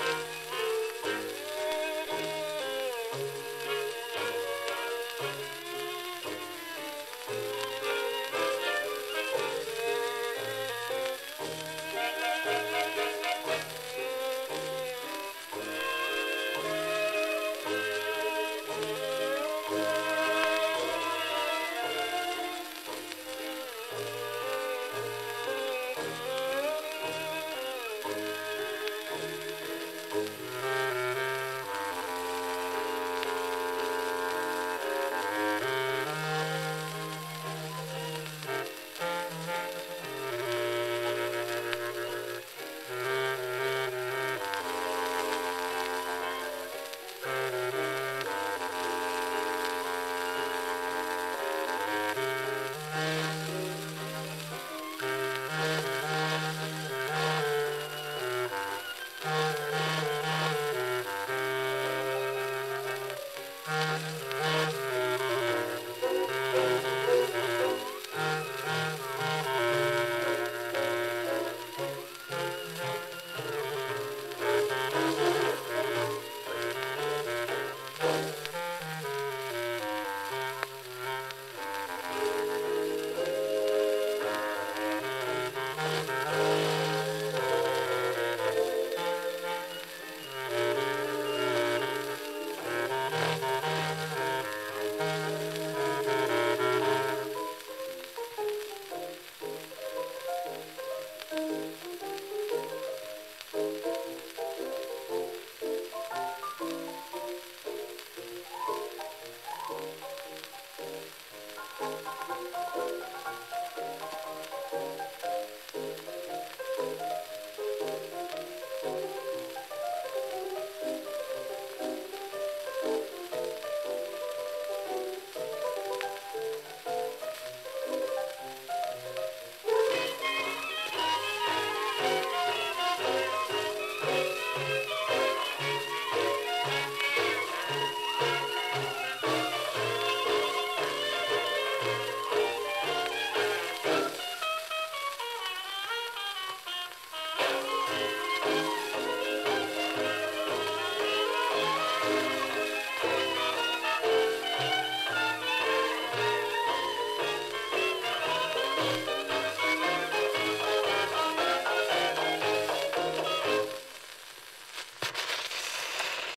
you.